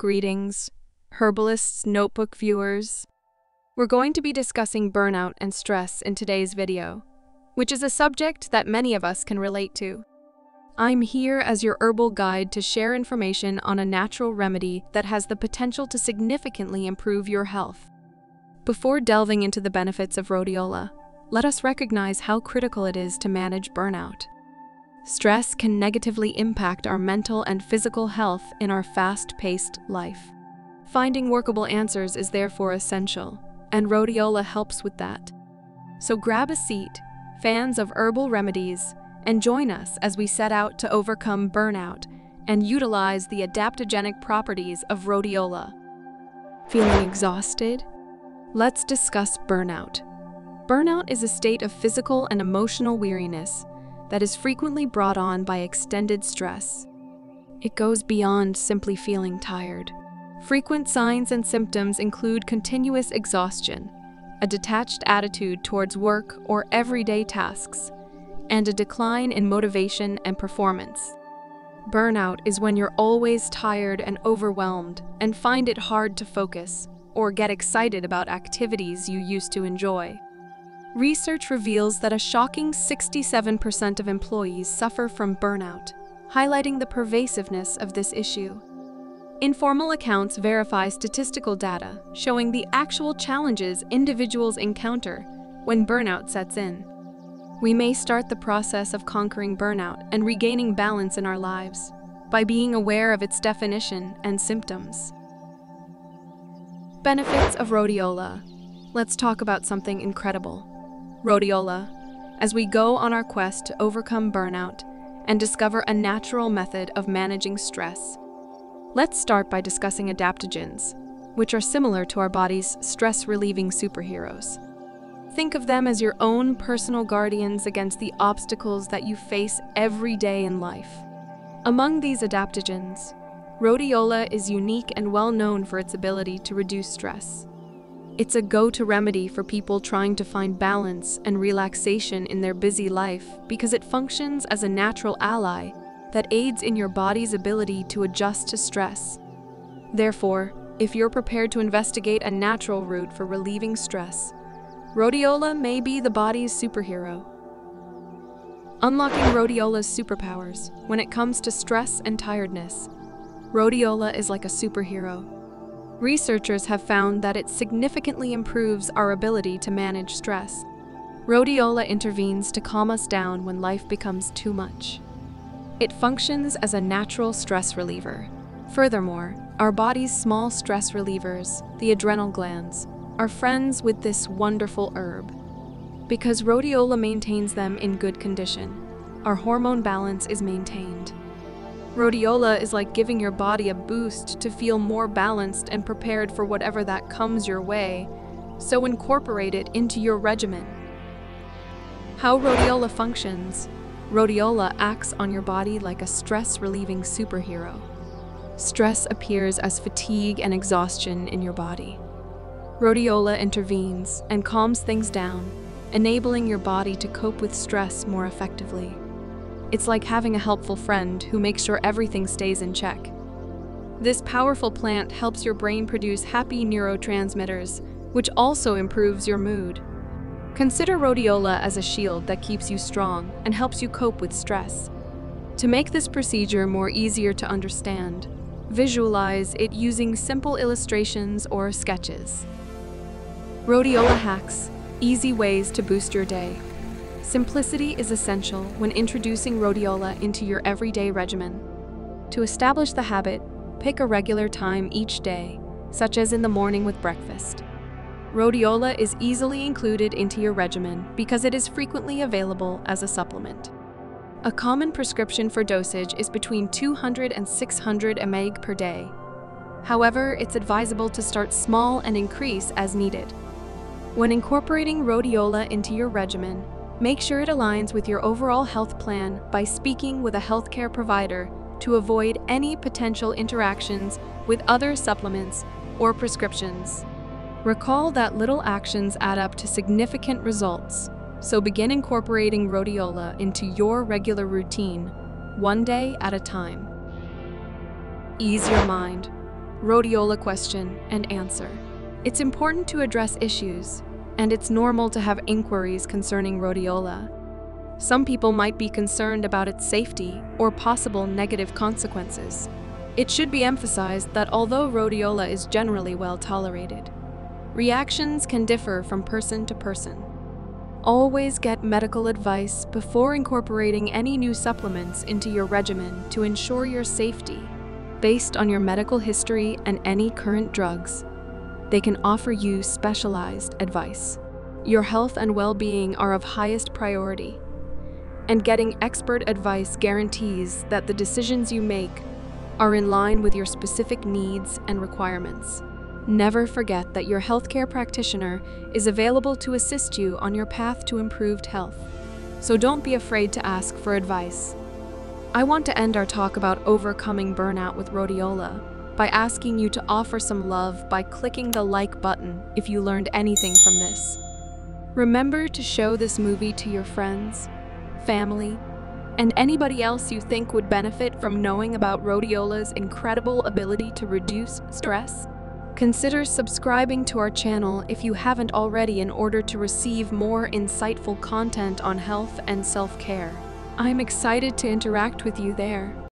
Greetings, Herbalist's Notebook viewers. We're going to be discussing burnout and stress in today's video, which is a subject that many of us can relate to. I'm here as your herbal guide to share information on a natural remedy that has the potential to significantly improve your health. Before delving into the benefits of rhodiola, let us recognize how critical it is to manage burnout. Stress can negatively impact our mental and physical health in our fast paced life. Finding workable answers is therefore essential, and rhodiola helps with that. So grab a seat, fans of herbal remedies, and join us as we set out to overcome burnout and utilize the adaptogenic properties of rhodiola. Feeling exhausted? Let's discuss burnout. Burnout is a state of physical and emotional weariness that is frequently brought on by extended stress. It goes beyond simply feeling tired. Frequent signs and symptoms include continuous exhaustion, a detached attitude towards work or everyday tasks, and a decline in motivation and performance. Burnout is when you're always tired and overwhelmed and find it hard to focus or get excited about activities you used to enjoy. Research reveals that a shocking 67% of employees suffer from burnout, highlighting the pervasiveness of this issue. Informal accounts verify statistical data showing the actual challenges individuals encounter when burnout sets in. We may start the process of conquering burnout and regaining balance in our lives by being aware of its definition and symptoms. Benefits of rhodiola. Let's talk about something incredible rhodiola, as we go on our quest to overcome burnout and discover a natural method of managing stress. Let's start by discussing adaptogens, which are similar to our body's stress relieving superheroes. Think of them as your own personal guardians against the obstacles that you face every day in life. Among these adaptogens, rhodiola is unique and well known for its ability to reduce stress. It's a go to remedy for people trying to find balance and relaxation in their busy life because it functions as a natural ally that aids in your body's ability to adjust to stress. Therefore, if you're prepared to investigate a natural route for relieving stress, rhodiola may be the body's superhero. Unlocking rhodiola's superpowers when it comes to stress and tiredness. Rhodiola is like a superhero Researchers have found that it significantly improves our ability to manage stress. Rhodiola intervenes to calm us down when life becomes too much. It functions as a natural stress reliever. Furthermore, our body's small stress relievers, the adrenal glands, are friends with this wonderful herb. Because rhodiola maintains them in good condition, our hormone balance is maintained. Rhodiola is like giving your body a boost to feel more balanced and prepared for whatever that comes your way, so incorporate it into your regimen. How rhodiola functions Rhodiola acts on your body like a stress relieving superhero. Stress appears as fatigue and exhaustion in your body. Rhodiola intervenes and calms things down, enabling your body to cope with stress more effectively. It's like having a helpful friend who makes sure everything stays in check. This powerful plant helps your brain produce happy neurotransmitters, which also improves your mood. Consider rhodiola as a shield that keeps you strong and helps you cope with stress. To make this procedure more easier to understand, visualize it using simple illustrations or sketches. Rhodiola hacks, easy ways to boost your day. Simplicity is essential when introducing rhodiola into your everyday regimen. To establish the habit, pick a regular time each day, such as in the morning with breakfast. Rhodiola is easily included into your regimen because it is frequently available as a supplement. A common prescription for dosage is between 200 and 600 mg per day. However, it's advisable to start small and increase as needed. When incorporating rhodiola into your regimen, Make sure it aligns with your overall health plan by speaking with a healthcare provider to avoid any potential interactions with other supplements or prescriptions. Recall that little actions add up to significant results, so begin incorporating rhodiola into your regular routine, one day at a time. Ease your mind. Rhodiola question and answer. It's important to address issues, and it's normal to have inquiries concerning rhodiola. Some people might be concerned about its safety or possible negative consequences. It should be emphasized that although rhodiola is generally well tolerated, reactions can differ from person to person. Always get medical advice before incorporating any new supplements into your regimen to ensure your safety. Based on your medical history and any current drugs, they can offer you specialized advice. Your health and well being are of highest priority, and getting expert advice guarantees that the decisions you make are in line with your specific needs and requirements. Never forget that your healthcare practitioner is available to assist you on your path to improved health. So don't be afraid to ask for advice. I want to end our talk about overcoming burnout with rhodiola by asking you to offer some love by clicking the like button if you learned anything from this. Remember to show this movie to your friends, family, and anybody else you think would benefit from knowing about rhodiola's incredible ability to reduce stress. Consider subscribing to our channel if you haven't already in order to receive more insightful content on health and self-care. I'm excited to interact with you there.